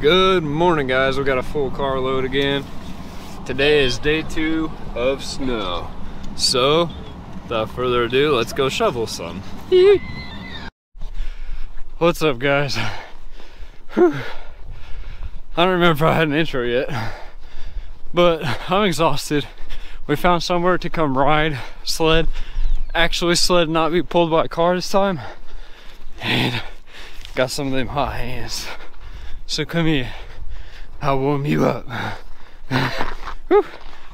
Good morning guys, we got a full car load again. Today is day two of snow. So, without further ado, let's go shovel some. What's up guys? Whew. I don't remember if I had an intro yet, but I'm exhausted. We found somewhere to come ride, sled, actually sled, not be pulled by a car this time. And got some of them hot hands. So come here, I'll warm you up. Whew.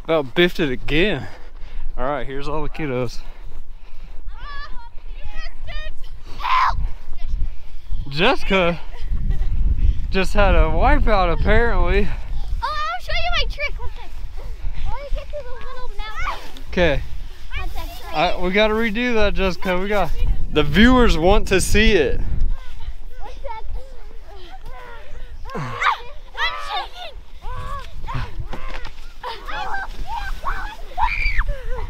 About biffed it again. All right, here's all the kiddos. Jessica just had a wipeout apparently. Oh, I'll show you my trick. Look this. Let me get to the little. Okay, That's that trick. I, we got to redo that, Jessica. We got the viewers want to see it. What's that? I'm shaking.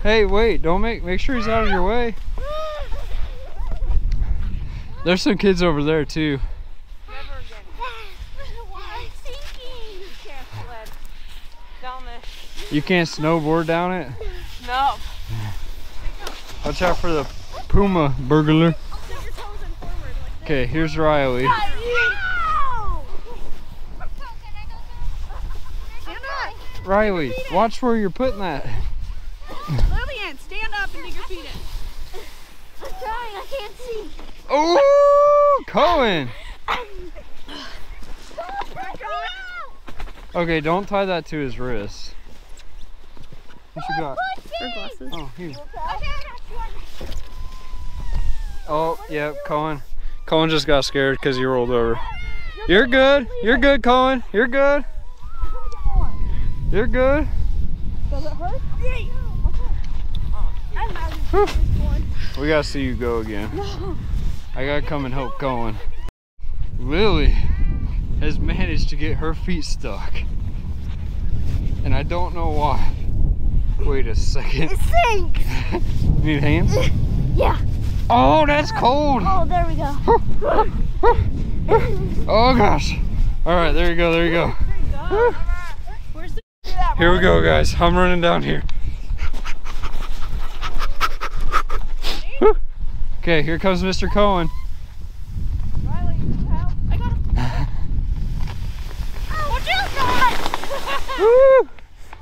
Hey, wait! Don't make make sure he's out of your way. There's some kids over there too. I'm sinking. Down this. You can't snowboard down it. No. Watch out for the puma burglar. Okay, here's Riley. Riley, watch where you're putting that. Lillian, stand up and dig your feet in. I'm trying. Oh, Cohen. Okay, don't tie that to his wrist. What you got? Oh, here. Oh, yep, Cohen. Cohen just got scared because you rolled over. You're good. You're good, Cohen. You're good. You're good. Does it hurt? Whew. We gotta see you go again. I gotta come and help Cohen. Lily has managed to get her feet stuck. And I don't know why. Wait a second. It sinks. Need hands? Yeah. Oh, that's cold. Oh, there we go. Oh gosh. All right, there you go, there you go. Where's the Here we go, guys. I'm running down here. Okay, here comes Mr. Cohen. Riley, help. I got him. Watch out, Woo!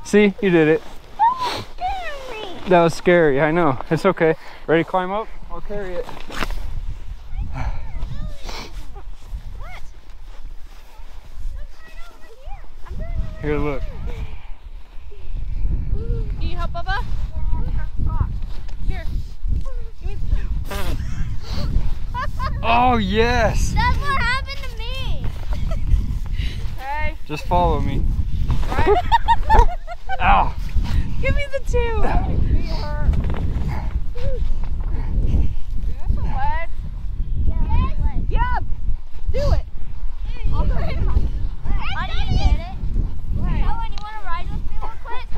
See, you did it. Don't scare. That was scary, I know. It's okay. Ready to climb up? I'll carry it. Here, look. Can you help Bubba? Here. Give me Oh, yes! That's what happened to me. Hey. Just follow me. Right. Ow! Ah. Give me the two. Feet hurt. Is this a leg? Yeah. Do it. I'll do it. How do you get it? Owen, you want to ride with me real quick?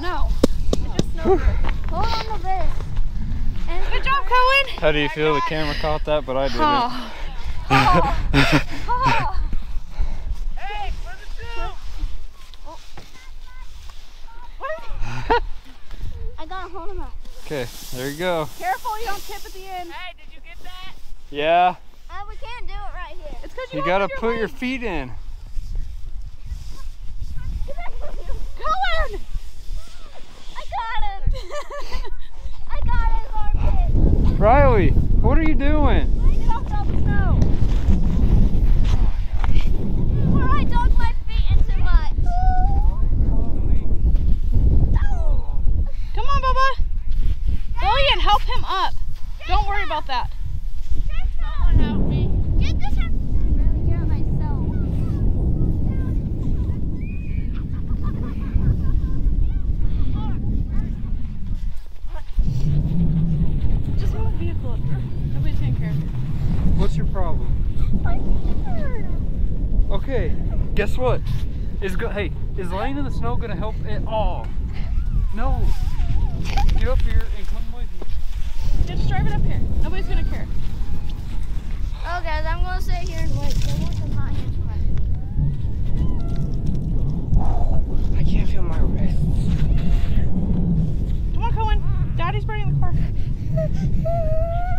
No. It just snowed. Hold on to this. And Good job, Cohen. How do you feel? The camera caught that, but I didn't. Oh. Oh. I gotta hold him up. Okay, there you go. Careful, you don't tip at the end. Hey, did you get that? Yeah, Uh, we can't do it right here. It's because you, you gotta hold put your feet in. Cohen. I got him. I got his armpit. Riley, what are you doing? Get off the snow. Oh, Where I dug my feet into much. Come on, Bubba. Lillian, help him up. Don't worry about that. problem. Okay, guess what? Is go hey, is laying in the snow gonna help at all? No. Get up here and come with me. Just drive it up here. Nobody's gonna care. Oh guys, I'm gonna sit here and wait. Don't want some hot hands I can't feel my wrist. Come on, Cohen. Daddy's burning the car.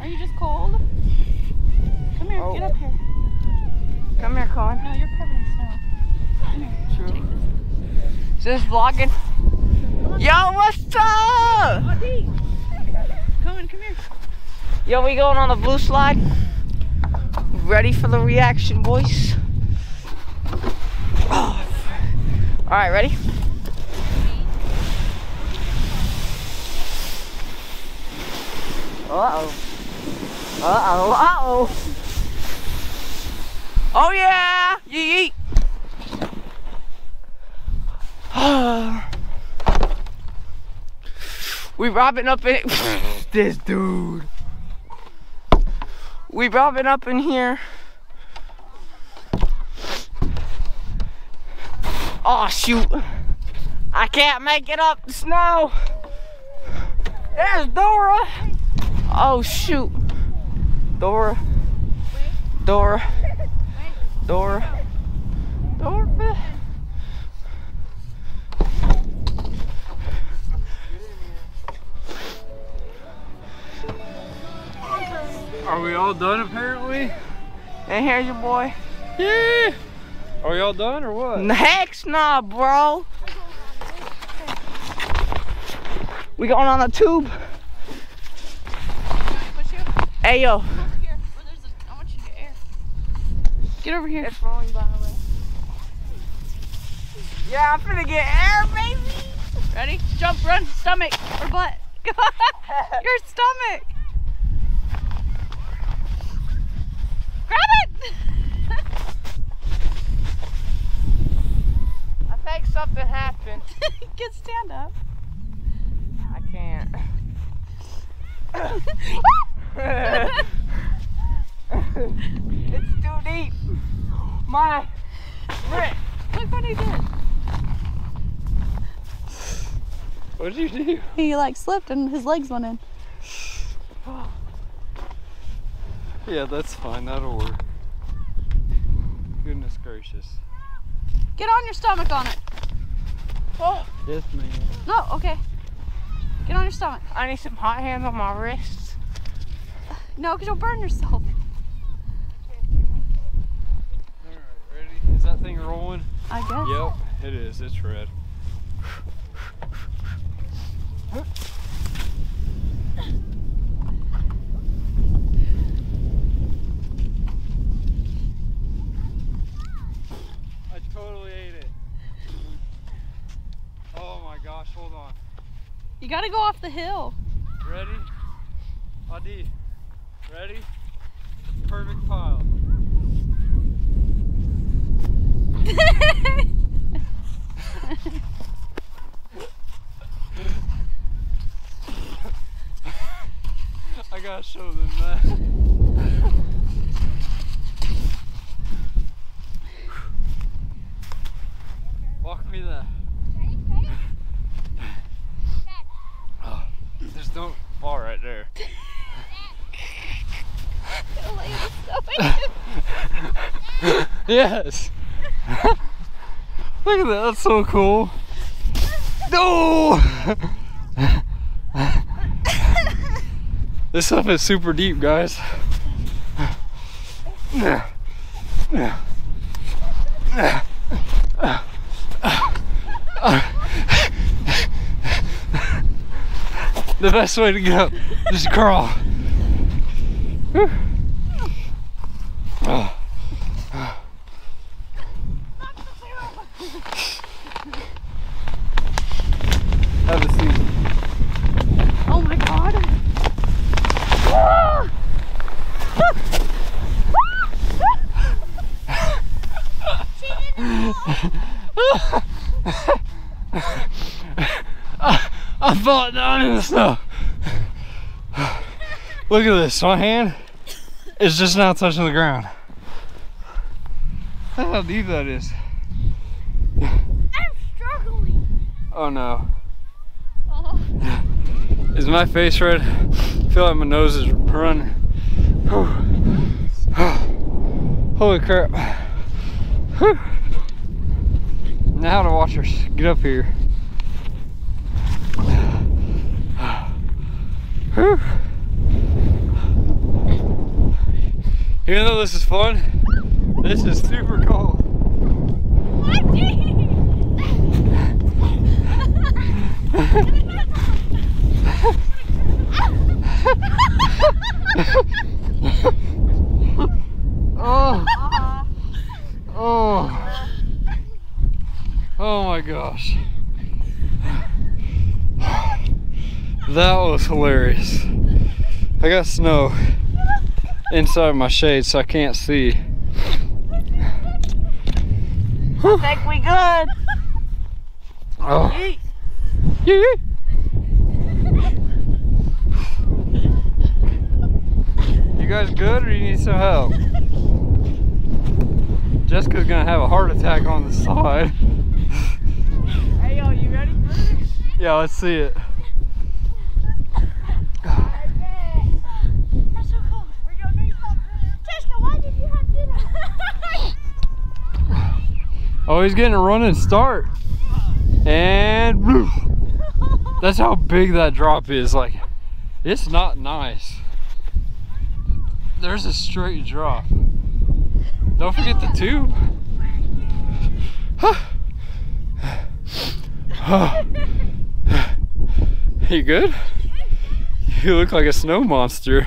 Are you just cold? Come here, Oh. get up oh. here. Come here, Colin. No, you're covered in snow. True. Is this vlogging? Yo, what's up? Cohen, come here. Yo, we going on the blue slide? Ready for the reaction, boys? Oh. All right, ready? Uh-oh. Uh-oh, uh-oh. Oh, yeah! Yeet, we robbing up in this dude. We robbing up in here. Oh shoot. I can't make it up the snow. There's Dora. Oh shoot. Dora. Dora. Dora. Dora. Are we all done apparently? And here's your boy. Yeah. Are we all done or what? Heck nah, bro. We going on a tube. Hey yo. Over here. Where there's a, I want you to get air. Get over here. It's rolling by the way. Yeah, I'm finna get air, baby. Ready? Jump, run, stomach, or butt. Your stomach. Grab it! I think something happened. Get stand up. I can't. it's too deep. My wrist. Look what he did. What did you do? He like slipped and his legs went in. Yeah, that's fine. That'll work. Goodness gracious. Get on your stomach on it. Oh, Yes, ma'am. No, okay. Get on your stomach. I need some hot hands on my wrists. No, because you'll burn yourself. All right, ready? Is that thing rolling? I guess. Yep, it is. It's red. I totally ate it. Oh my gosh, hold on. You gotta go off the hill. Ready? Adi, ready? Perfect pile. I gotta show them that. Walk me there. Oh, there's no ball right there. yes. Look at that. That's so cool. No. this stuff is super deep, guys. Yeah. Yeah. The best way to get up, just crawl. Oh. Have a seat. oh my god. I fell down in the snow. Look at this. My hand is just now touching the ground. Look how deep that is. I'm struggling. Oh no. Oh. Is my face red? I feel like my nose is running. Holy crap. Whew. Now to watch her get up here. Whew. Even though this is fun, this is super cold. Oh, oh, oh my gosh. That was hilarious. I got snow inside my shade so I can't see. I think we good. Oh. Yeet. Yeah. You guys good or you need some help? Jessica's gonna have a heart attack on the side. Hey, yo, you ready for this? Yeah, let's see it. Oh, he's getting a running start. And that's how big that drop is. Like, it's not nice. There's a straight drop. Don't forget the tube. You good? You look like a snow monster.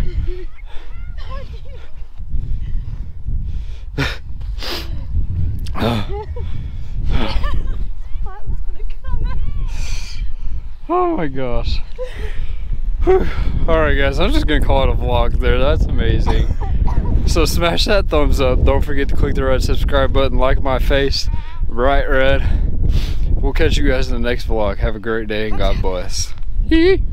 Oh my gosh. All right, guys, I'm just gonna call it a vlog there. That's amazing. So smash that thumbs up. Don't forget to click the red subscribe button, like my face, bright red. We'll catch you guys in the next vlog. Have a great day and God bless. Hee hee.